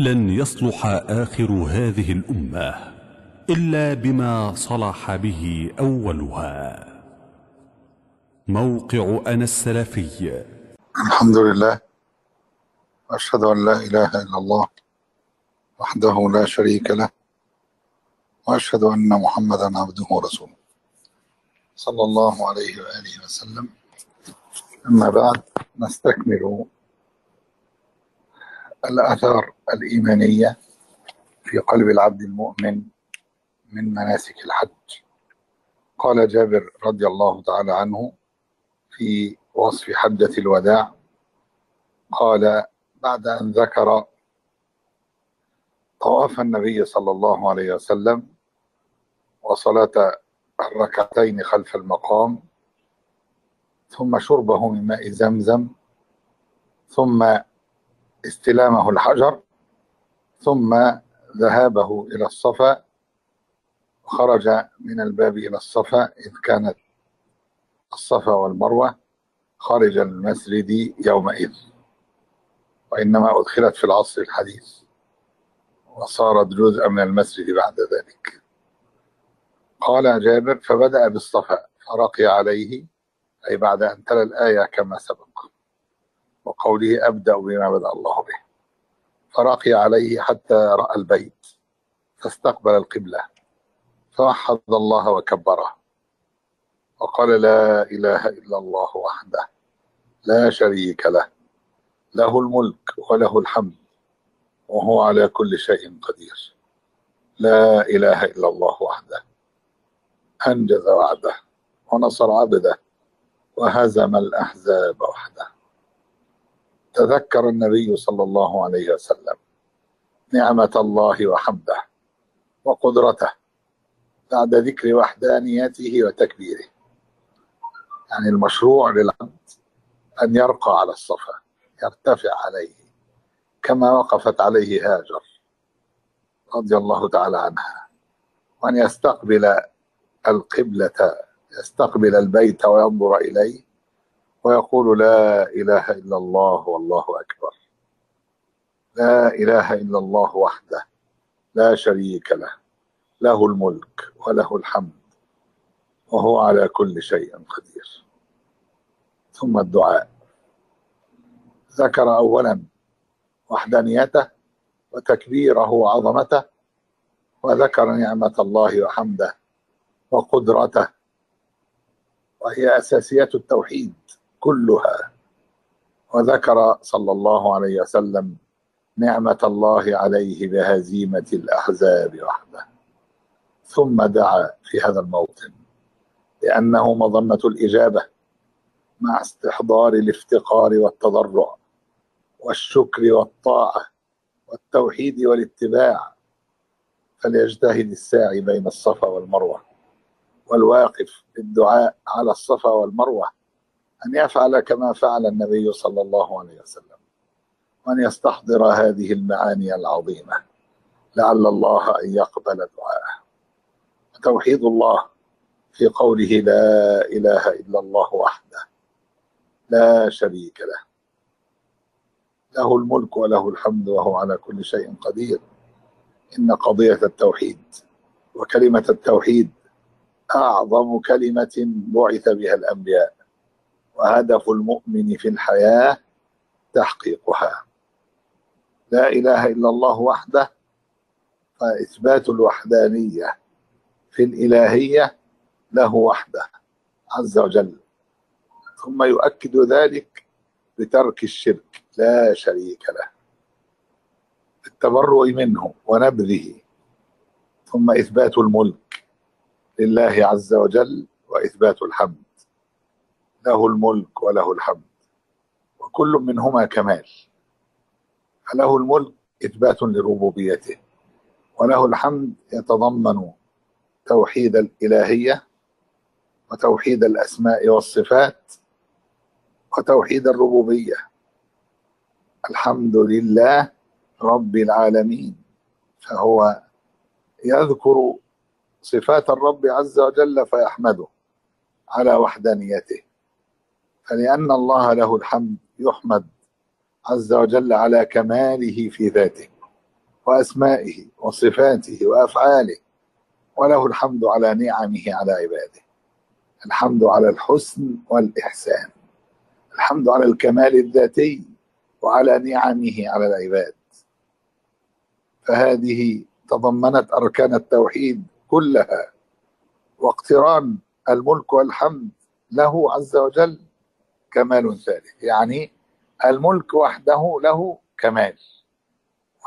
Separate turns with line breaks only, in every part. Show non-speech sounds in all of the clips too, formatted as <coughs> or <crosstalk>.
لن يصلح آخر هذه الأمة إلا بما صلح به أولها. موقع أنا السلفي.
الحمد لله. وأشهد أن لا إله إلا الله وحده لا شريك له وأشهد أن محمدا عبده ورسوله. صلى الله عليه وآله وسلم. أما بعد نستكمل الآثار الإيمانية في قلب العبد المؤمن من مناسك الحج. قال جابر رضي الله تعالى عنه في وصف حجة الوداع قال بعد أن ذكر طواف النبي صلى الله عليه وسلم وصلاة الركعتين خلف المقام ثم شربه من ماء زمزم ثم استلامه الحجر ثم ذهابه إلى الصفا خرج من الباب إلى الصفا إذ كانت الصفا والمروة خارج المسجد يومئذ. وإنما أدخلت في العصر الحديث وصارت جزءا من المسجد بعد ذلك. قال جابر فبدأ بالصفا فرقي عليه أي بعد أن تلا الآية كما سبق. وقوله أبدأ بما بدأ الله به. فرقي عليه حتى رأى البيت فاستقبل القبلة فوحد الله وكبره وقال لا إله إلا الله وحده لا شريك له له الملك وله الحمد وهو على كل شيء قدير. لا إله إلا الله وحده أنجز وعده ونصر عبده وهزم الأحزاب وحده. تذكر النبي صلى الله عليه وسلم نعمة الله وحمده وقدرته بعد ذكر وحدانيته وتكبيره. يعني المشروع للعبد أن يرقى على الصفا يرتفع عليه كما وقفت عليه هاجر رضي الله تعالى عنها وأن يستقبل القبلة يستقبل البيت وينظر إليه ويقول لا إله إلا الله والله أكبر. لا إله إلا الله وحده لا شريك له له الملك وله الحمد وهو على كل شيء قدير. ثم الدعاء. ذكر أولا وحدانيته وتكبيره وعظمته وذكر نعمة الله وحمده وقدرته وهي أساسيات التوحيد. كلها. وذكر صلى الله عليه وسلم نعمة الله عليه بهزيمة الأحزاب وحده. ثم دعا في هذا الموطن لأنه مظنة الإجابة مع استحضار الافتقار والتضرع والشكر والطاعة والتوحيد والاتباع. فليجتهد الساعي بين الصفا والمروة والواقف بالدعاء على الصفا والمروة. أن يفعل كما فعل النبي صلى الله عليه وسلم وأن يستحضر هذه المعاني العظيمة لعل الله أن يقبل دعاءه. توحيد الله في قوله لا إله إلا الله وحده لا شريك له. له الملك وله الحمد وهو على كل شيء قدير. إن قضية التوحيد وكلمة التوحيد أعظم كلمة بعث بها الأنبياء. وهدف المؤمن في الحياة تحقيقها. لا إله إلا الله وحده فإثبات الوحدانية في الإلهية له وحده عز وجل. ثم يؤكد ذلك بترك الشرك لا شريك له. التبرؤ منه ونبذه. ثم إثبات الملك لله عز وجل وإثبات الحمد. له الملك وله الحمد وكل منهما كمال. فله الملك إثبات لربوبيته وله الحمد يتضمن توحيد الإلهية وتوحيد الأسماء والصفات وتوحيد الربوبية. الحمد لله رب العالمين فهو يذكر صفات الرب عز وجل فيحمده على وحدانيته. فلأن الله له الحمد يحمد عز وجل على كماله في ذاته وأسمائه وصفاته وأفعاله وله الحمد على نعمه على عباده. الحمد على الحسن والإحسان. الحمد على الكمال الذاتي وعلى نعمه على العباد. فهذه تضمنت أركان التوحيد كلها واقتران الملك والحمد له عز وجل كمال ثالث. يعني الملك وحده له كمال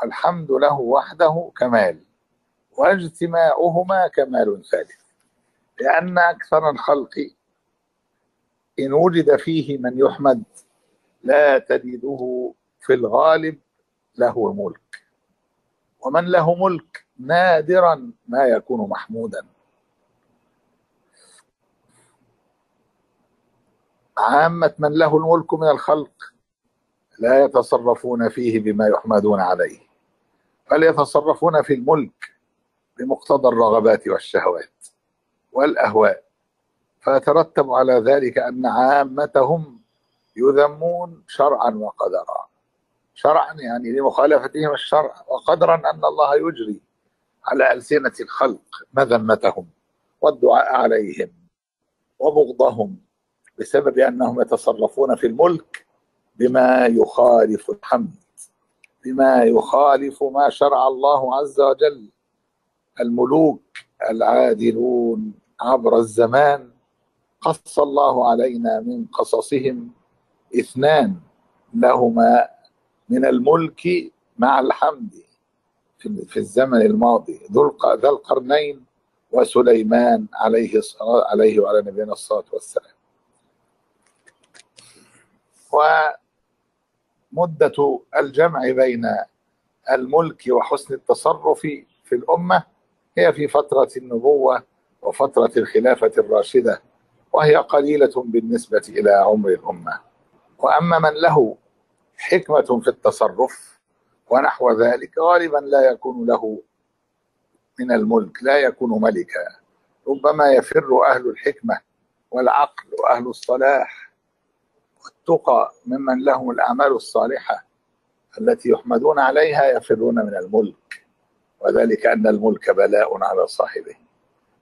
والحمد له وحده كمال واجتماعهما كمال ثالث. لأن أكثر الخلق إن وجد فيه من يحمد لا تجده في الغالب له ملك. ومن له ملك نادرا ما يكون محمودا. عامة من له الملك من الخلق لا يتصرفون فيه بما يحمدون عليه بل يتصرفون في الملك بمقتضى الرغبات والشهوات والأهواء. فيترتب على ذلك أن عامتهم يذمون شرعا وقدرا. شرعا يعني لمخالفتهم الشرع وقدرا أن الله يجري على ألسنة الخلق مذمتهم والدعاء عليهم وبغضهم. بسبب أنهم يتصرفون في الملك بما يخالف الحمد بما يخالف ما شرع الله عز وجل. الملوك العادلون عبر الزمان قص الله علينا من قصصهم إثنان لهما من الملك مع الحمد في الزمن الماضي ذا القرنين وسليمان عليه الصلاة عليه وعلى نبينا الصلاة والسلام. ومدة الجمع بين الملك وحسن التصرف في الأمة هي في فترة النبوة وفترة الخلافة الراشدة وهي قليلة بالنسبة إلى عمر الأمة. وأما من له حكمة في التصرف ونحو ذلك غالبا لا يكون له من الملك لا يكون ملكا. ربما يفر أهل الحكمة والعقل وأهل الصلاح والتقى ممن لهم الأعمال الصالحة التي يحمدون عليها يفرون من الملك وذلك أن الملك بلاء على صاحبه.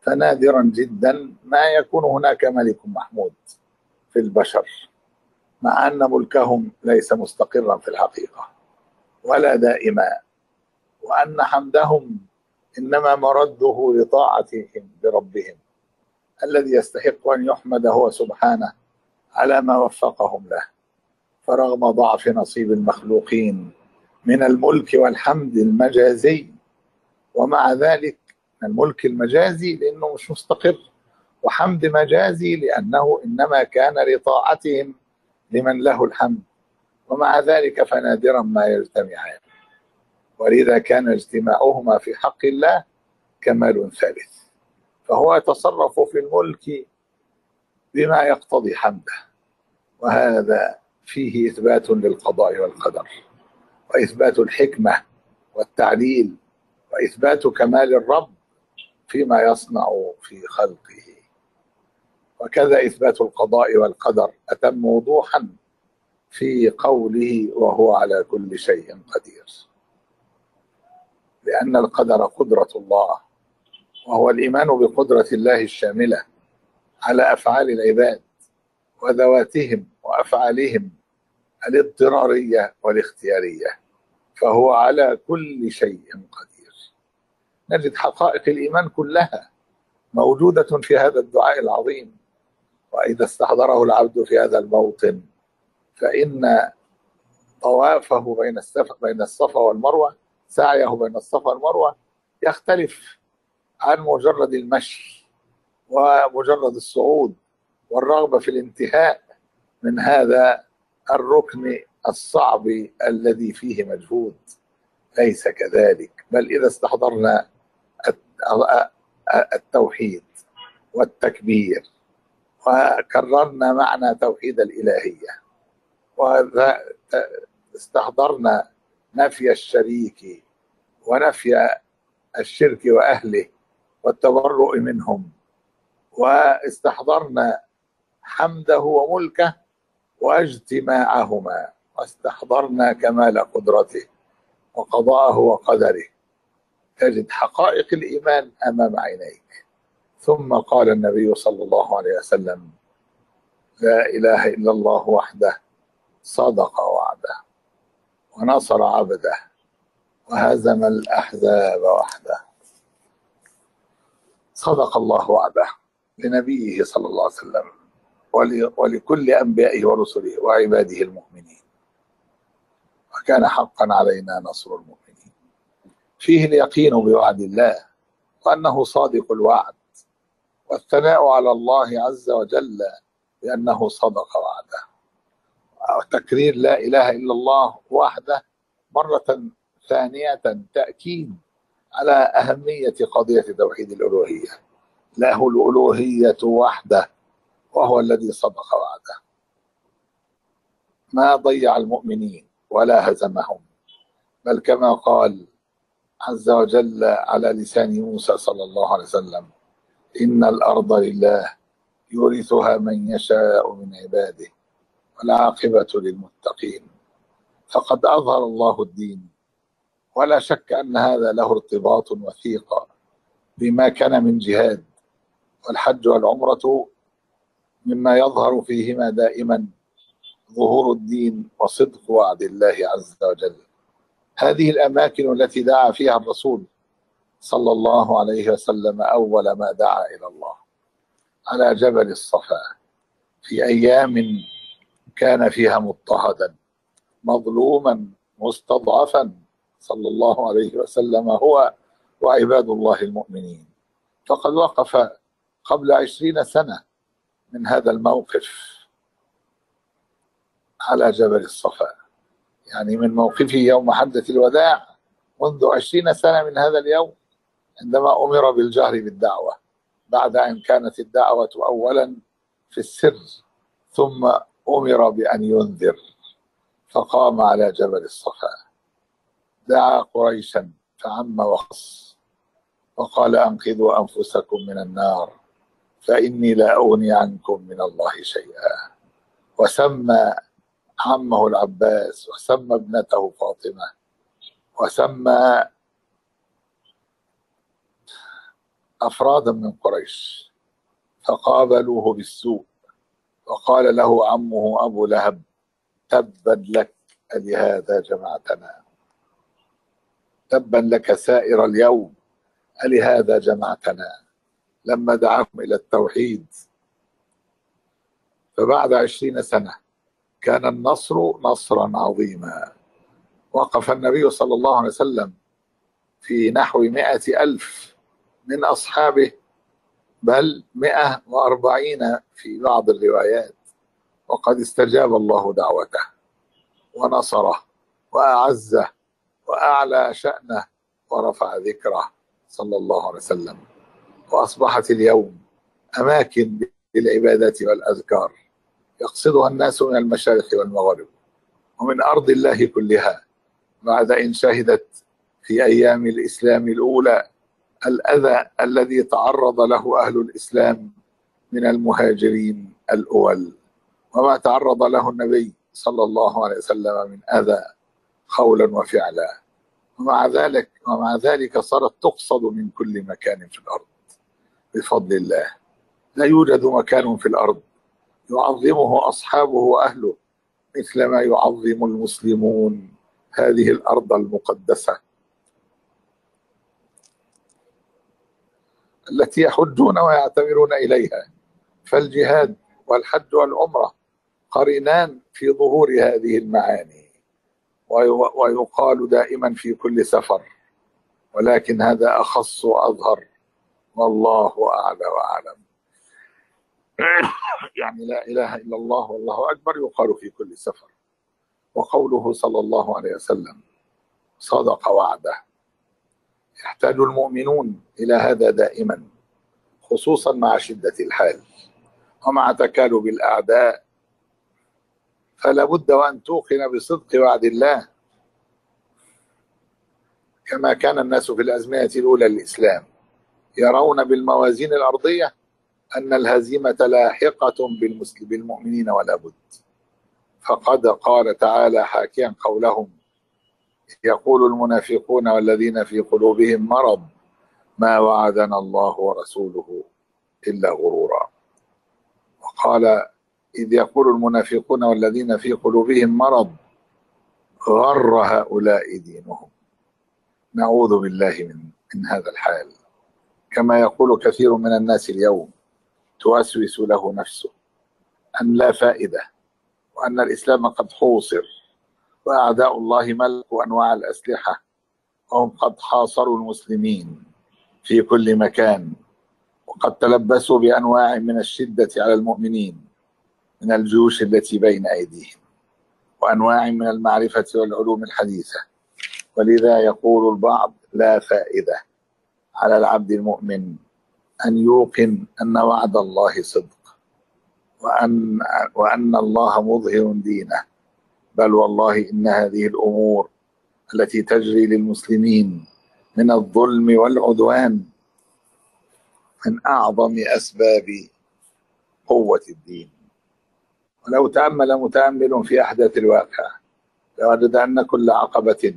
فنادرا جدا ما يكون هناك ملك محمود في البشر مع أن ملكهم ليس مستقرا في الحقيقة ولا دائما وأن حمدهم إنما مرده لطاعتهم بربهم الذي يستحق أن يحمد هو سبحانه. على ما وفقهم له. فرغم ضعف نصيب المخلوقين من الملك والحمد المجازي ومع ذلك الملك المجازي لأنه مش مستقر وحمد مجازي لأنه إنما كان لطاعتهم لمن له الحمد ومع ذلك فنادرا ما يجتمعان. ولذا كان اجتماعهما في حق الله كمال ثالث. فهو يتصرف في الملك بما يقتضي حمده وهذا فيه إثبات للقضاء والقدر وإثبات الحكمة والتعليل وإثبات كمال الرب فيما يصنع في خلقه. وكذا إثبات القضاء والقدر أتم وضوحا في قوله وهو على كل شيء قدير. لأن القدر قدرة الله وهو الإيمان بقدرة الله الشاملة. على أفعال العباد وذواتهم وأفعالهم الاضطرارية والاختيارية فهو على كل شيء قدير. نجد حقائق الإيمان كلها موجودة في هذا الدعاء العظيم وإذا استحضره العبد في هذا الموطن فإن طوافه بين الصفا بين الصفا والمروة سعيه بين الصفا والمروة يختلف عن مجرد المشي. ومجرد الصعود والرغبة في الانتهاء من هذا الركن الصعب الذي فيه مجهود. ليس كذلك بل إذا استحضرنا التوحيد والتكبير وكررنا معنى توحيد الإلهية واستحضرنا نفي الشريك ونفي الشرك وأهله والتبرؤ منهم. واستحضرنا حمده وملكه واجتماعهما واستحضرنا كمال قدرته وقضاءه وقدره. تجد حقائق الإيمان أمام عينيك. ثم قال النبي صلى الله عليه وسلم لا إله إلا الله وحده صدق وعده ونصر عبده وهزم الأحزاب وحده. صدق الله وعده. لنبيه صلى الله عليه وسلم ولكل أنبيائه ورسله وعباده المؤمنين. وكان حقا علينا نصر المؤمنين. فيه اليقين بوعد الله وأنه صادق الوعد والثناء على الله عز وجل بأنه صدق وعده. وتكرير لا إله إلا الله وحده مرة ثانية تأكيد على أهمية قضية توحيد الألوهية. له الألوهية وحده وهو الذي صدق وعده. ما ضيع المؤمنين ولا هزمهم بل كما قال عز وجل على لسان موسى صلى الله عليه وسلم إن الأرض لله يورثها من يشاء من عباده والعاقبة للمتقين. فقد أظهر الله الدين ولا شك أن هذا له ارتباط وثيق بما كان من جهاد والحج والعمرة مما يظهر فيهما دائما ظهور الدين وصدق وعد الله عز وجل. هذه الأماكن التي دعا فيها الرسول صلى الله عليه وسلم أول ما دعا إلى الله على جبل الصفا في أيام كان فيها مضطهدا مظلوما مستضعفا. صلى الله عليه وسلم هو وعباد الله المؤمنين. فقد وقف قبل عشرين سنة من هذا الموقف على جبل الصفا. يعني من موقفه يوم حدث الوداع منذ عشرين سنة من هذا اليوم عندما أمر بالجهر بالدعوة بعد أن كانت الدعوة أولا في السر ثم أمر بأن ينذر فقام على جبل الصفا. دعا قريشا فعم وخص وقال أنقذوا أنفسكم من النار. فإني لا أغني عنكم من الله شيئا. وسمى عمه العباس وسمى ابنته فاطمة وسمى أفرادا من قريش فقابلوه بالسوء وقال له عمه أبو لهب تبا لك ألهذا جمعتنا تبا لك سائر اليوم ألهذا جمعتنا لما دعاهم إلى التوحيد. فبعد عشرين سنة كان النصر نصرا عظيما. وقف النبي صلى الله عليه وسلم في نحو مائة ألف من أصحابه بل مئة وأربعين في بعض الروايات. وقد استجاب الله دعوته ونصره وأعزه وأعلى شأنه ورفع ذكره صلى الله عليه وسلم. وأصبحت اليوم أماكن للعبادات والأذكار يقصدها الناس من المشارق والمغارب ومن أرض الله كلها بعد إن شهدت في أيام الإسلام الأولى الأذى الذي تعرض له أهل الإسلام من المهاجرين الأول وما تعرض له النبي صلى الله عليه وسلم من أذى قولا وفعلا ومع ذلك ومع ذلك صارت تقصد من كل مكان في الأرض. بفضل الله. لا يوجد مكان في الأرض يعظمه أصحابه وأهله مثل ما يعظم المسلمون. هذه الأرض المقدسة التي يحجون ويعتمرون إليها. فالجهاد والحج والعمرة قرينان في ظهور هذه المعاني. ويقال دائما في كل سفر. ولكن هذا أخص وأظهر. والله أعلى وأعلم. <coughs> يعني لا إله إلا الله والله أكبر يقال في كل سفر. وقوله صلى الله عليه وسلم صدق وعده. يحتاج المؤمنون إلى هذا دائما خصوصا مع شدة الحال ومع تكالب الأعداء. فلا بد وأن توقن بصدق وعد الله. كما كان الناس في الأزمنة الأولى للإسلام. يرون بالموازين الأرضية أن الهزيمة لاحقة بالمؤمنين ولا بد. فقد قال تعالى حاكيا قولهم يقول المنافقون والذين في قلوبهم مرض ما وعدنا الله ورسوله إلا غرورا. وقال إذ يقول المنافقون والذين في قلوبهم مرض غر هؤلاء دينهم. نعوذ بالله من من هذا الحال. كما يقول كثير من الناس اليوم توسوس له نفسه أن لا فائدة وأن الإسلام قد حوصر وأعداء الله ملكوا أنواع الأسلحة وهم قد حاصروا المسلمين في كل مكان وقد تلبسوا بأنواع من الشدة على المؤمنين من الجيوش التي بين أيديهم وأنواع من المعرفة والعلوم الحديثة. ولذا يقول البعض لا فائدة. على العبد المؤمن أن يوقن أن وعد الله صدق وأن, وأن الله مظهر دينه. بل والله إن هذه الأمور التي تجري للمسلمين من الظلم والعدوان من أعظم أسباب قوة الدين. ولو تأمل متأمل في أحداث الواقع لوجد أن كل عقبة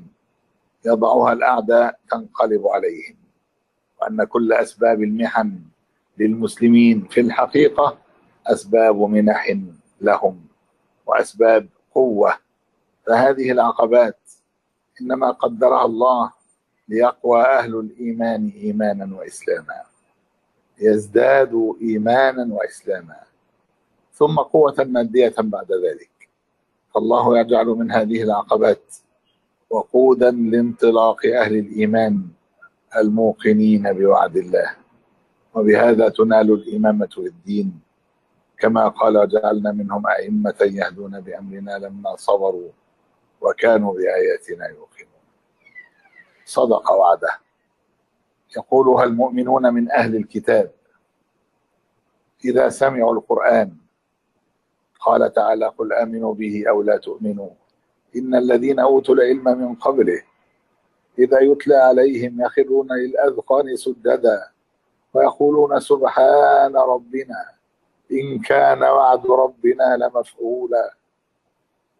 يضعها الأعداء تنقلب عليهم. وأن كل أسباب المحن للمسلمين في الحقيقة أسباب منح لهم وأسباب قوة. فهذه العقبات إنما قدرها الله ليقوى أهل الإيمان إيمانا وإسلاما. يزدادوا إيمانا وإسلاما. ثم قوة مادية بعد ذلك. فالله يجعل من هذه العقبات وقودا لانطلاق أهل الإيمان الموقنين بوعد الله. وبهذا تنال الإمامة للدين كما قال جعلنا منهم أئمة يهدون بأمرنا لما صبروا وكانوا بآياتنا يوقنون. صدق وعده. يقولها المؤمنون من أهل الكتاب؟ إذا سمعوا القرآن قال تعالى قل آمنوا به أو لا تؤمنوا. إن الذين أوتوا العلم من قبله إذا يتلى عليهم يخرون للأذقان سددا ويقولون سبحان ربنا إن كان وعد ربنا لمفعولا.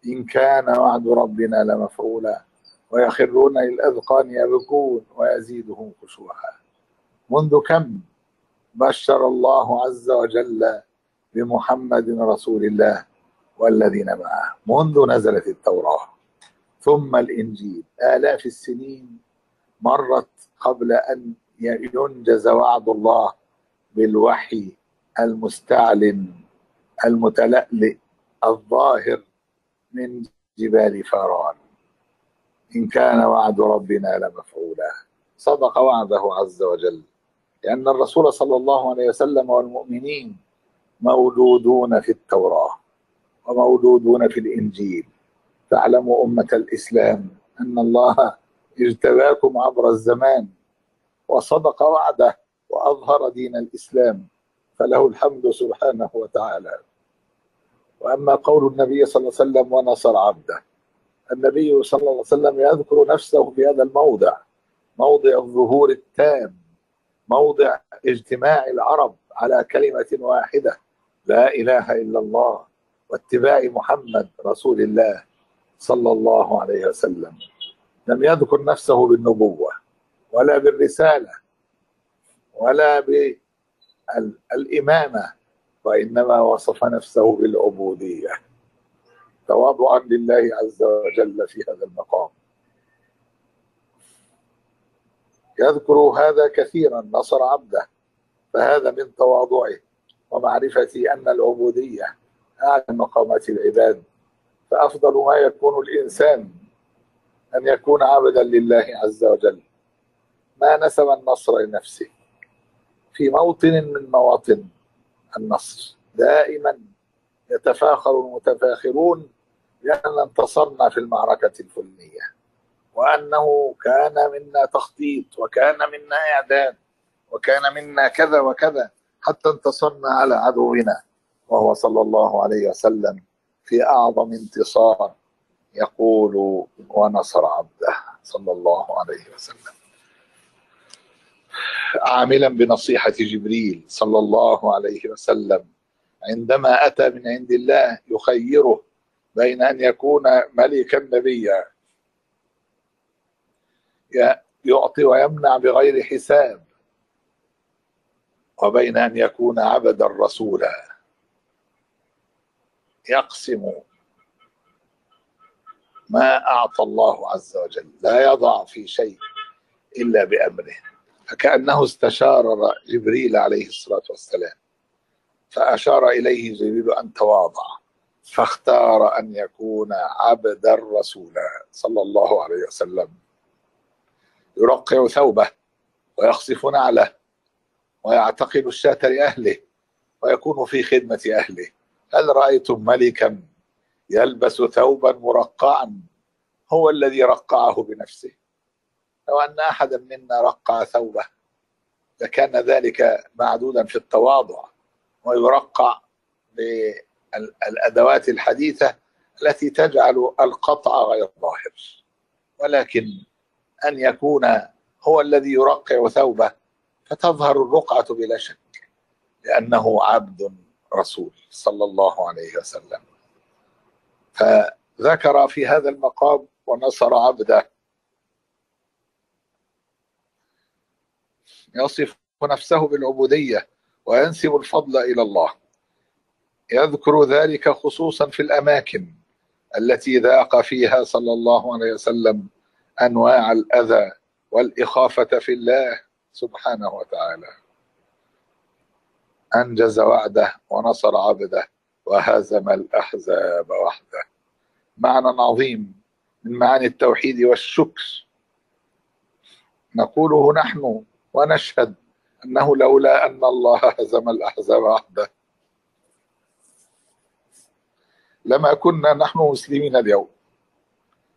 إن كان وعد ربنا لمفعولا. ويخرون للأذقان يبكون ويزيدهم خشوعا. منذ كم بشر الله عز وجل بمحمد رسول الله والذين معه؟ منذ نزلت التوراة. ثم الإنجيل. آلاف السنين مرت قبل أن ينجز وعد الله بالوحي المستعلن المتلألئ الظاهر من جبال فاران. إن كان وعد ربنا لمفعولا. صدق وعده عز وجل. لأن الرسول صلى الله عليه وسلم والمؤمنين مولودون في التوراة ومولودون في الإنجيل. فاعلموا أمة الإسلام أن الله اجتباكم عبر الزمان وصدق وعده وأظهر دين الإسلام فله الحمد سبحانه وتعالى. وأما قول النبي صلى الله عليه وسلم ونصر عبده النبي صلى الله عليه وسلم يذكر نفسه في هذا الموضع موضع الظهور التام موضع اجتماع العرب على كلمة واحدة لا إله إلا الله واتباع محمد رسول الله. صلى الله عليه وسلم. لم يذكر نفسه بالنبوة ولا بالرسالة ولا بالإمامة وإنما وصف نفسه بالعبودية. تواضعا لله عز وجل في هذا المقام. يذكر هذا كثيرا نصر عبده فهذا من تواضعه ومعرفة أن العبودية أعلى مقامات العباد. فأفضل ما يكون الإنسان أن يكون عبدا لله عز وجل. ما نسب النصر لنفسه. في موطن من مواطن النصر. دائما يتفاخر المتفاخرون بأن انتصرنا في المعركة الفلانية وأنه كان منا تخطيط وكان منا إعداد وكان منا كذا وكذا حتى انتصرنا على عدونا وهو صلى الله عليه وسلم. في أعظم انتصار يقول ونصر عبده صلى الله عليه وسلم. عاملا بنصيحة جبريل صلى الله عليه وسلم عندما أتى من عند الله يخيره بين أن يكون ملكا نبيا يعطي ويمنع بغير حساب وبين أن يكون عبدا رسولا. يقسم ما أعطى الله عز وجل. لا يضع في شيء إلا بأمره. فكأنه استشار جبريل عليه الصلاة والسلام. فأشار إليه جبريل أن تواضع. فاختار أن يكون عبدا رسولا صلى الله عليه وسلم. يرقع ثوبه ويخصف نعله ويعتقل الشاة لأهله ويكون في خدمة أهله. هل رأيتم ملكا يلبس ثوبا مرقعا؟ هو الذي رقعه بنفسه. لو أن أحدا منا رقع ثوبه لكان ذلك معدودا في التواضع ويرقع بالأدوات الحديثة التي تجعل القطع غير ظاهر. ولكن أن يكون هو الذي يرقع ثوبه فتظهر الرقعة بلا شك لأنه عبد رسول صلى الله عليه وسلم. فذكر في هذا المقام ونصر عبده. يصف نفسه بالعبودية وينسب الفضل إلى الله. يذكر ذلك خصوصا في الأماكن التي ذاق فيها صلى الله عليه وسلم أنواع الأذى والإخافة في الله سبحانه وتعالى. أنجز وعده ونصر عبده وهزم الأحزاب وحده. معنى عظيم من معاني التوحيد والشكر. نقوله نحن ونشهد أنه لولا أن الله هزم الأحزاب وحده. لما كنا نحن مسلمين اليوم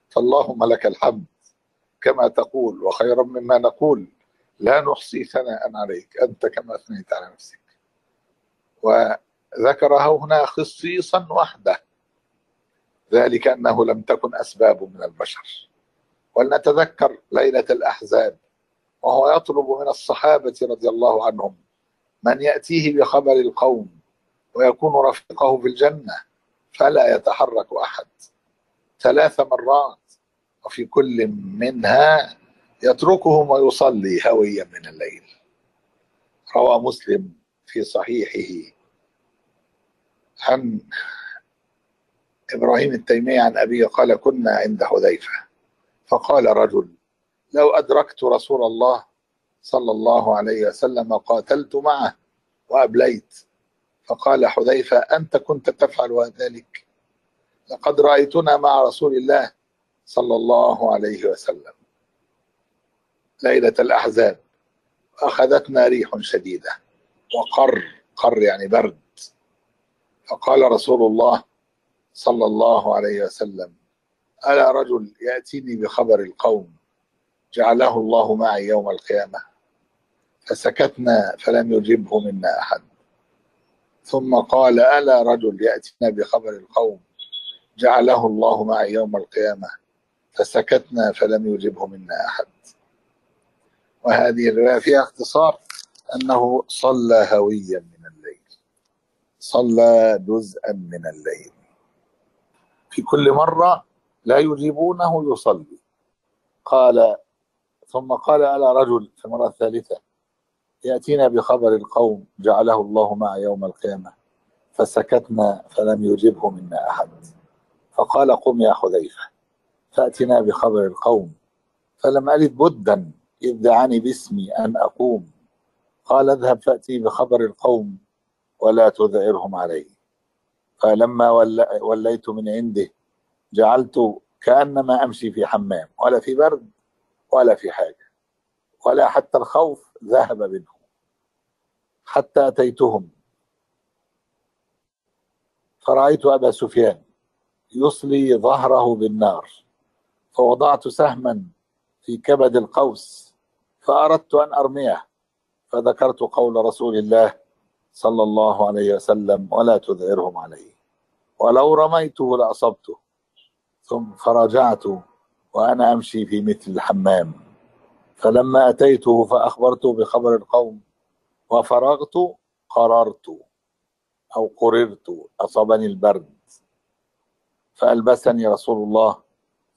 فاللهم لك الحمد كما تقول وخيرا مما نقول لا نحصي ثناء عليك أنت كما أثنيت على نفسك. وذكره هنا خصيصا وحده. ذلك أنه لم تكن أسباب من البشر. ولنتذكر ليلة الأحزاب وهو يطلب من الصحابة رضي الله عنهم من يأتيه بخبر القوم ويكون رفيقه في الجنة فلا يتحرك أحد. ثلاث مرات وفي كل منها يتركهم ويصلي هويا من الليل. روى مسلم في صحيحه عن إبراهيم التيمي عن ابيه قال كنا عند حذيفة. فقال رجل لو أدركت رسول الله صلى الله عليه وسلم قاتلت معه وأبليت. فقال حذيفة أنت كنت تفعل ذلك؟ لقد رأيتنا مع رسول الله صلى الله عليه وسلم. ليلة الأحزاب أخذتنا ريح شديدة. وقر قر يعني برد. فقال رسول الله صلى الله عليه وسلم ألا رجل يأتيني بخبر القوم جعله الله معي يوم القيامة؟ فسكتنا فلم يجبه منا أحد. ثم قال ألا رجل يأتينا بخبر القوم جعله الله معي يوم القيامة؟ فسكتنا فلم يجبه منا أحد. وهذه الرواية فيها اختصار أنه صلى هويا من الليل. صلى جزءا من الليل. في كل مرة لا يجيبونه يصلي. قال ثم قال على رجل في المرة الثالثة يأتينا بخبر القوم جعله الله مع يوم القيامة فسكتنا فلم يجبه منا أحد. فقال قم يا حذيفة فأتنا بخبر القوم. فلم أجد بدا إذ دعاني باسمي أن أقوم. قال اذهب فأتي بخبر القوم ولا تذعرهم علي. فلما وليت من عنده جعلت كأنما أمشي في حمام ولا في برد ولا في حاجة ولا حتى الخوف ذهب منه حتى أتيتهم. فرأيت أبا سفيان يصلي ظهره بالنار فوضعت سهما في كبد القوس فأردت أن أرميه. فذكرت قول رسول الله صلى الله عليه وسلم ولا تذعرهم عليه. ولو رميته لأصبته. ثم فرجعت وأنا أمشي في مثل الحمام. فلما أتيته فأخبرته بخبر القوم. وفرغت قررت. أو قررت. أصابني البرد. فألبسني رسول الله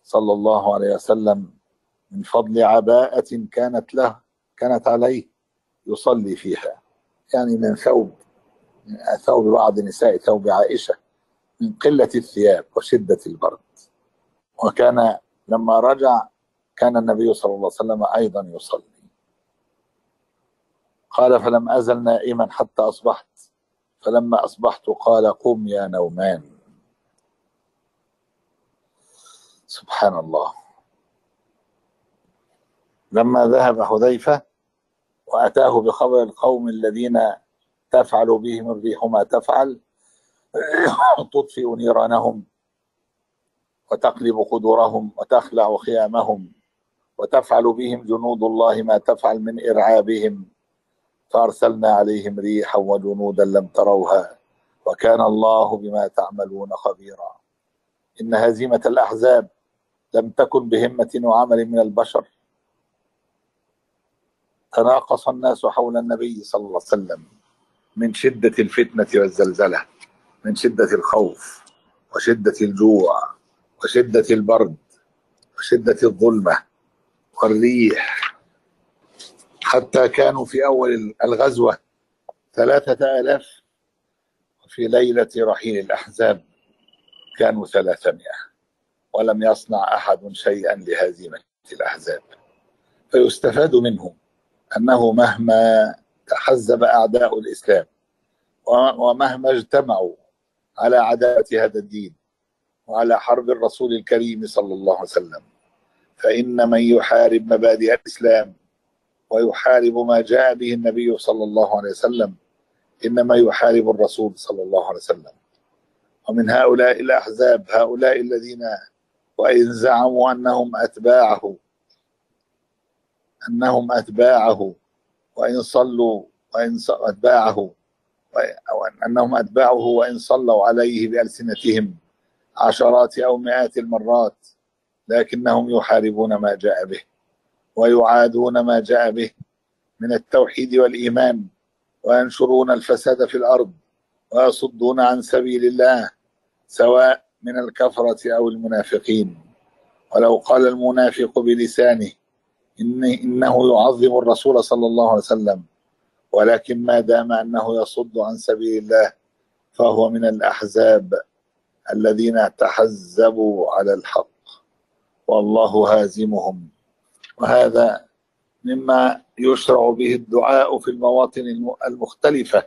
صلى الله عليه وسلم من فضل عباءة كانت له كانت عليه. يصلي فيها. يعني من ثوب من ثوب بعض نساء ثوب عائشة من قلة الثياب وشدة البرد. وكان لما رجع كان النبي صلى الله عليه وسلم أيضا يصلي. قال فلم أزل نائما حتى أصبحت. فلما أصبحت قال قم يا نومان. سبحان الله. لما ذهب حذيفة وأتاه بخبر القوم الذين تفعل بهم الريح ما تفعل. <clears throat> تطفئ نيرانهم وتقلب قدورهم وتخلع خيامهم وتفعل بهم جنود الله ما تفعل من إرعابهم. فأرسلنا عليهم ريحا وجنودا لم تروها وكان الله بما تعملون خبيرا. إن هزيمة الأحزاب لم تكن بهمة وعمل من البشر. تناقص الناس حول النبي صلى الله عليه وسلم من شدة الفتنة والزلزلة من شدة الخوف وشدة الجوع وشدة البرد وشدة الظلمة والريح. حتى كانوا في أول الغزوة ثلاثة آلاف وفي ليلة رحيل الأحزاب كانوا ثلاثمائة ولم يصنع أحد شيئا لهزيمة الأحزاب فيستفاد منه أنه مهما تحزب أعداء الإسلام ومهما اجتمعوا على عداوة هذا الدين وعلى حرب الرسول الكريم صلى الله عليه وسلم فإن من يحارب مبادئ الإسلام ويحارب ما جاء به النبي صلى الله عليه وسلم إنما يحارب الرسول صلى الله عليه وسلم. ومن هؤلاء الأحزاب هؤلاء الذين وإن زعموا أنهم أتباعه أنهم أتباعه وإن صلوا وإن أتباعه أنهم أتباعه وإن صلوا عليه بألسنتهم عشرات أو مئات المرات لكنهم يحاربون ما جاء به ويعادون ما جاء به من التوحيد والإيمان وينشرون الفساد في الأرض ويصدون عن سبيل الله سواء من الكفرة أو المنافقين. ولو قال المنافق بلسانه إن إنه يعظم الرسول صلى الله عليه وسلم ولكن ما دام أنه يصد عن سبيل الله فهو من الأحزاب الذين تحزبوا على الحق والله هازمهم. وهذا مما يشرع به الدعاء في المواطن المختلفة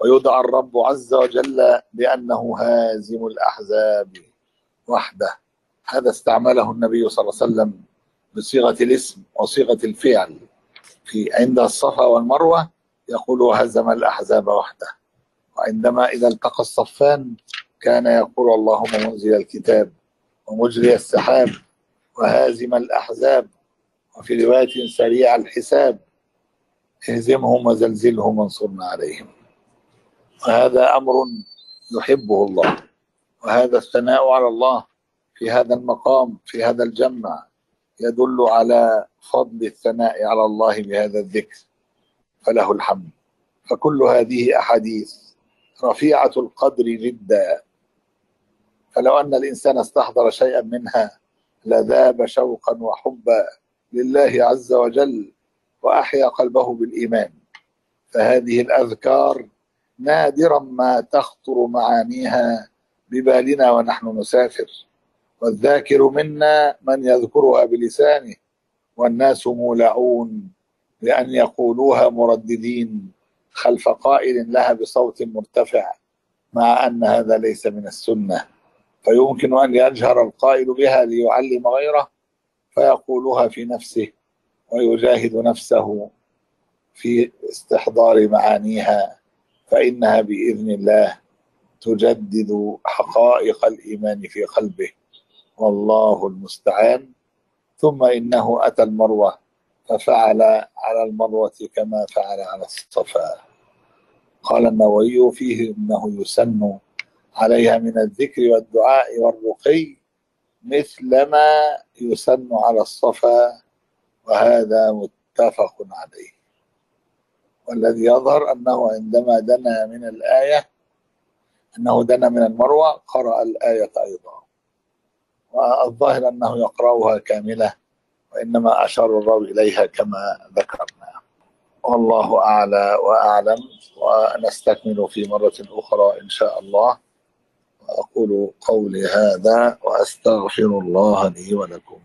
ويدعى الرب عز وجل بأنه هازم الأحزاب وحده. هذا استعمله النبي صلى الله عليه وسلم بصيغة الاسم وصيغة الفعل. في عند الصفا والمروة يقول هزم الأحزاب وحده. وعندما إذا التقى الصفان كان يقول اللهم منزل الكتاب ومجري السحاب وهازم الأحزاب. وفي رواية سريع الحساب اهزمهم وزلزلهم وانصرنا عليهم. وهذا أمر يحبه الله. وهذا الثناء على الله في هذا المقام في هذا الجمع. يدل على فضل الثناء على الله بهذا الذكر فله الحمد. فكل هذه أحاديث رفيعة القدر جدا. فلو أن الإنسان استحضر شيئا منها لذاب شوقا وحبا لله عز وجل وأحيا قلبه بالإيمان. فهذه الأذكار نادرا ما تخطر معانيها ببالنا ونحن نسافر. والذاكر منا من يذكرها بلسانه والناس مولعون لأن يقولوها مرددين خلف قائل لها بصوت مرتفع مع أن هذا ليس من السنة. فيمكن أن يجهر القائل بها ليعلم غيره فيقولها في نفسه ويجاهد نفسه في استحضار معانيها فإنها بإذن الله تجدد حقائق الإيمان في قلبه. والله المستعان. ثم إنه أتى المروة ففعل على المروة كما فعل على الصفا. قال النووي فيه إنه يسن عليها من الذكر والدعاء والرقي مثل ما يسن على الصفا وهذا متفق عليه. والذي يظهر أنه عندما دنا من الآية أنه دنا من المروة قرأ الآية أيضا. والظاهر أنه يقرأها كاملة وإنما أشار الراوي إليها كما ذكرنا. والله أعلى وأعلم ونستكمل في مرة أخرى إن شاء الله. وأقول قولي هذا وأستغفر الله لي ولكم.